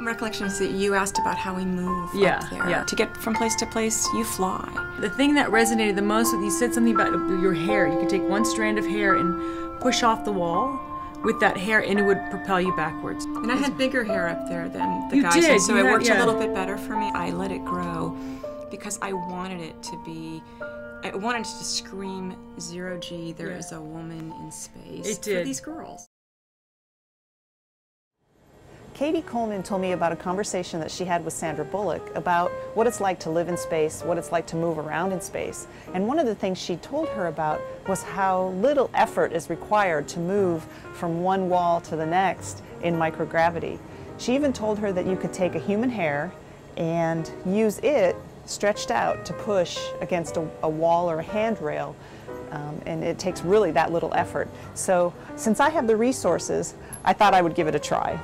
recollection is that you asked about how we move Yeah, up there. yeah. To get from place to place, you fly. The thing that resonated the most with you said something about your hair. You could take one strand of hair and push off the wall with that hair, and it would propel you backwards. And I had bigger hair up there than the You guys, did, so it had- worked yeah. a little bit better for me. I let it grow because I wanted it to be. I wanted it to scream zero G. There Yeah. is a woman in space It for did. these girls. Cady Coleman told me about a conversation that she had with Sandra Bullock about what it's like to live in space, what it's like to move around in space. And one of the things she told her about was how little effort is required to move from one wall to the next in microgravity. She even told her that you could take a human hair and use it stretched out to push against a, a wall or a handrail. Um, and it takes really that little effort. So, since I have the resources, I thought I would give it a try.